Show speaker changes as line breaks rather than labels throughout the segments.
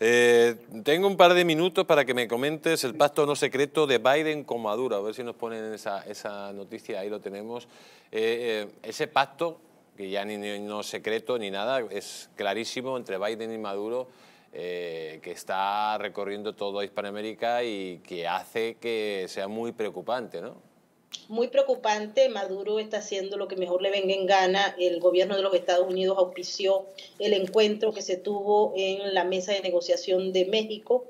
Eh, tengo un par de minutos para que me comentes el pacto no secreto de Biden con Maduro. A ver si nos ponen esa, esa noticia, ahí lo tenemos. Eh, eh, ese pacto, que ya ni, ni, no secreto ni nada, es clarísimo entre Biden y Maduro. que está recorriendo toda Hispanoamérica y que hace que sea muy preocupante, ¿no?
Muy preocupante. Maduro está haciendo lo que mejor le venga en gana. El gobierno de los Estados Unidos auspició el encuentro que se tuvo en la mesa de negociación de México,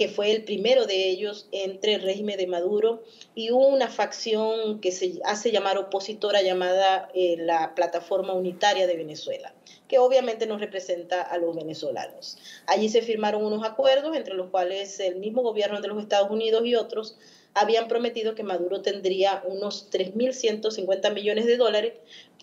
que fue el primero de ellos entre el régimen de Maduro y una facción que se hace llamar opositora llamada eh, la Plataforma Unitaria de Venezuela que obviamente no representa a los venezolanos. Allí se firmaron unos acuerdos entre los cuales el mismo gobierno de los Estados Unidos y otros habían prometido que Maduro tendría unos 3.150 millones de dólares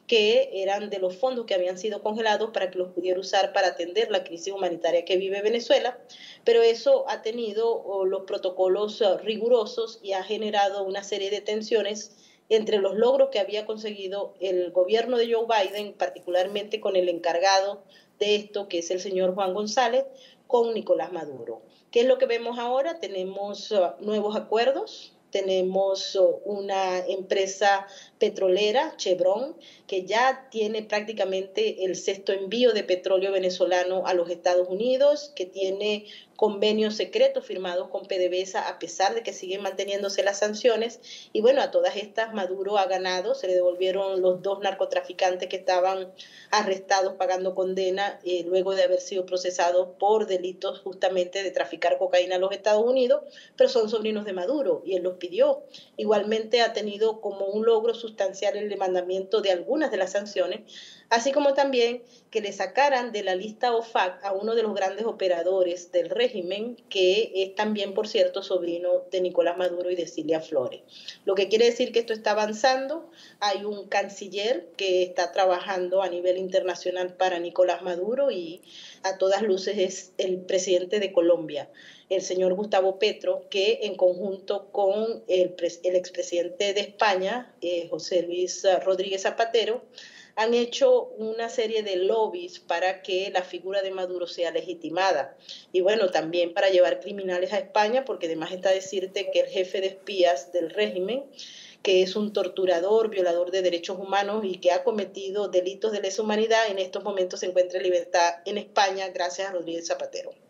que eran de los fondos que habían sido congelados para que los pudiera usar para atender la crisis humanitaria que vive Venezuela, pero eso ha tenido los protocolos uh, rigurosos y ha generado una serie de tensiones entre los logros que había conseguido el gobierno de Joe Biden, particularmente con el encargado de esto, que es el señor Juan González, con Nicolás Maduro. ¿Qué es lo que vemos ahora? Tenemos uh, nuevos acuerdos, tenemos una empresa petrolera, Chevron, que ya tiene prácticamente el sexto envío de petróleo venezolano a los Estados Unidos, que tiene convenios secretos firmados con PDVSA a pesar de que siguen manteniéndose las sanciones. Y bueno, a todas estas Maduro ha ganado, se le devolvieron los dos narcotraficantes que estaban arrestados pagando condena eh, luego de haber sido procesados por delitos justamente de traficar cocaína a los Estados Unidos, pero son sobrinos de Maduro y él los Igualmente ha tenido como un logro sustancial el demandamiento de algunas de las sanciones, así como también que le sacaran de la lista OFAC a uno de los grandes operadores del régimen, que es también, por cierto, sobrino de Nicolás Maduro y de Cilia Flores. Lo que quiere decir que esto está avanzando. Hay un canciller que está trabajando a nivel internacional para Nicolás Maduro y a todas luces es el presidente de Colombia el señor Gustavo Petro, que en conjunto con el, el expresidente de España, eh, José Luis Rodríguez Zapatero, han hecho una serie de lobbies para que la figura de Maduro sea legitimada. Y bueno, también para llevar criminales a España, porque además está decirte que el jefe de espías del régimen, que es un torturador, violador de derechos humanos y que ha cometido delitos de lesa humanidad, en estos momentos se encuentra en libertad en España gracias a Rodríguez Zapatero.